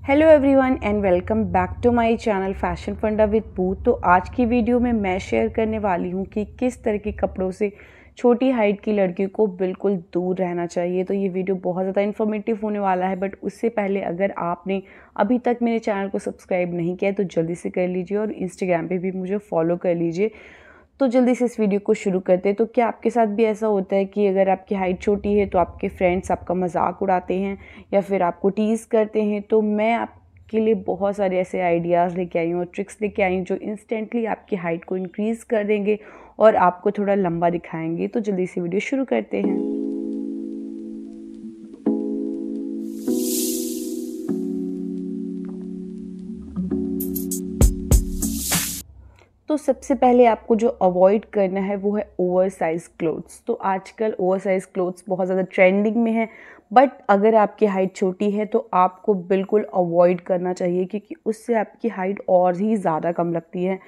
Hello everyone and welcome back to my channel fashion funda with Poo तो आज की video में मैं शेयर करने वाली हूँ कि किस तरह के कपड़ों से छोटी हाइट की लड़कियों को बिल्कुल दूर रहना चाहिए। तो ये वीडियो बहुत ज़्यादा इन्फॉर्मेटिव होने वाला है बट उससे पहले अगर आपने अभी तक मेरे चैनल को सब्सक्राइब नहीं किया तो जल्दी से कर लीजिए और इंस्टाग्राम पर भी मुझे फॉलो कर लीजिए। तो जल्दी से इस वीडियो को शुरू करते हैं। तो क्या आपके साथ भी ऐसा होता है कि अगर आपकी हाइट छोटी है तो आपके फ्रेंड्स आपका मज़ाक उड़ाते हैं या फिर आपको टीज़ करते हैं? तो मैं आपके लिए बहुत सारे ऐसे आइडियाज़ लेके आई हूँ और ट्रिक्स लेके आई हूँ जो इंस्टेंटली आपकी हाइट को इंक्रीज़ कर देंगे और आपको थोड़ा लंबा दिखाएँगे। तो जल्दी से वीडियो शुरू करते हैं। तो सबसे पहले आपको जो अवॉइड करना है वो है ओवर साइज़ क्लोथ्स तो आजकल ओवर साइज़ क्लोथ्स बहुत ज़्यादा ट्रेंडिंग में है बट अगर आपकी हाइट छोटी है तो आपको बिल्कुल अवॉइड करना चाहिए क्योंकि उससे आपकी हाइट और ही ज़्यादा कम लगती है।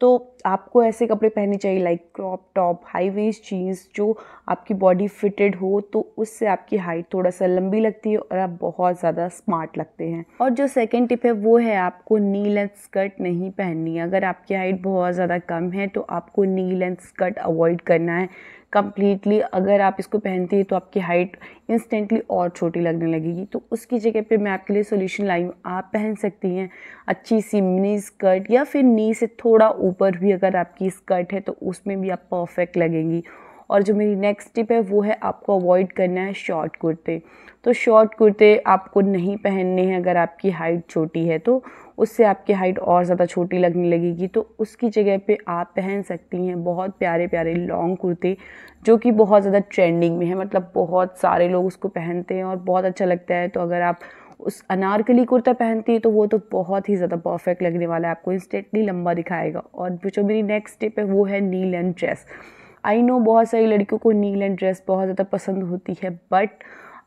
तो आपको ऐसे कपड़े पहनने चाहिए like crop top high waist jeans जो आपकी बॉडी फिटेड हो तो उससे आपकी हाइट थोड़ा सा लंबी लगती है और आप बहुत ज़्यादा स्मार्ट लगते हैं। और जो सेकेंड टिप है, वो है आपको नी लेंथ स्कर्ट नहीं पहननी। अगर आपकी हाइट बहुत ज़्यादा कम है तो आपको नी लेंथ स्कर्ट अवॉइड करना है। कम्प्लीटली अगर आप इसको पहनती है तो आपकी हाइट इंस्टेंटली और छोटी लगने लगेगी। तो उसकी जगह पे मैं आपके लिए सोल्यूशन लाई हूँ आप पहन सकती हैं। अच्छी सी मिनी स्कर्ट या फिर नी से थोड़ा ऊपर भी अगर आपकी स्कर्ट है तो उसमें भी आप परफेक्ट लगेंगी। और जो मेरी नेक्स्ट टिप है वो है आपको अवॉइड करना है शॉर्ट कुर्ते। तो शॉर्ट कुर्ते आपको नहीं पहनने हैं अगर आपकी हाइट छोटी है तो उससे आपकी हाइट और ज़्यादा छोटी लगने लगेगी। तो उसकी जगह पे आप पहन सकती हैं बहुत प्यारे प्यारे लॉन्ग कुर्ते, जो कि बहुत ज़्यादा ट्रेंडिंग में है। मतलब बहुत सारे लोग उसको पहनते हैं और बहुत अच्छा लगता है। तो अगर आप उस अनारकली कुर्ता पहनती है तो वो तो बहुत ही ज़्यादा परफेक्ट लगने वाला है। आपको इंस्टेंटली लंबा दिखाएगा। और जो मेरी नेक्स्ट स्टेप है, वो है नील एंड ड्रेस आई नो बहुत सारी लड़कियों को नील एंड ड्रेस बहुत ज़्यादा पसंद होती है बट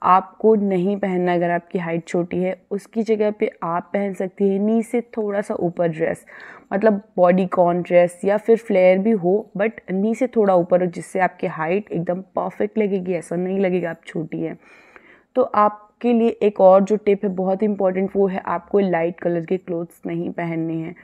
आपको नहीं पहनना अगर आपकी हाइट छोटी है, उसकी जगह पे आप पहन सकती हैं। नी से थोड़ा सा ऊपर ड्रेस मतलब बॉडी कॉन ड्रेस या फिर फ्लेयर भी हो बट नी से थोड़ा ऊपर हो, जिससे आपकी हाइट एकदम परफेक्ट लगेगी, ऐसा नहीं लगेगा आप छोटी हैं। तो आपके लिए एक और जो टिप है, बहुत इंपॉर्टेंट वो है, आपको लाइट कलर के क्लोथ्स नहीं पहनने हैं।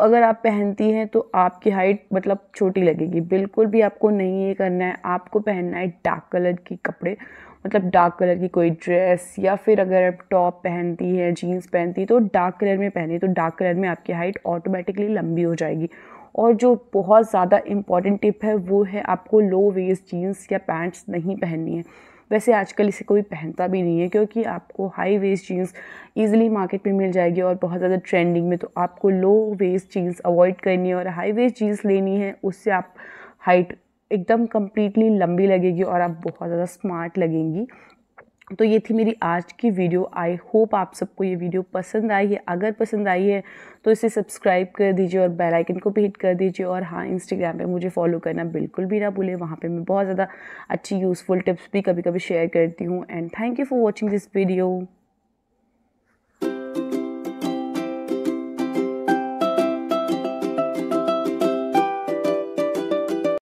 अगर आप पहनती हैं तो आपकी हाइट मतलब छोटी लगेगी। बिल्कुल भी आपको नहीं ये करना है, आपको पहनना है डार्क कलर के कपड़े। मतलब डार्क कलर की कोई ड्रेस या फिर अगर आप टॉप पहनती है जीन्स पहनती तो डार्क कलर में पहनी तो डार्क कलर में आपकी हाइट ऑटोमेटिकली लंबी हो जाएगी। और जो बहुत ज़्यादा इंपॉर्टेंट टिप है, वो है आपको लो वेस्ट जीन्स या पैंट्स नहीं पहननी है। वैसे आजकल इसे कोई पहनता भी नहीं है, क्योंकि आपको high waist jeans easily market में मिल जाएगी और बहुत ज़्यादा ट्रेंडिंग में तो आपको लो वेस्ट जीन्स अवॉइड करनी है। और हाई वेस्ट जीन्स लेनी है, उससे आप हाइट एकदम कम्प्लीटली लंबी लगेगी और आप बहुत ज़्यादा स्मार्ट लगेंगी। तो ये थी मेरी आज की वीडियो आई होप आप सबको ये वीडियो पसंद आई है। अगर पसंद आई है तो इसे सब्सक्राइब कर दीजिए और बेल आइकन को भी हिट कर दीजिए। और हाँ इंस्टाग्राम पे मुझे फॉलो करना बिल्कुल भी ना भूलें। वहाँ पे मैं बहुत ज़्यादा अच्छी यूज़फुल टिप्स भी कभी कभी शेयर करती हूँ। And thank you for watching this video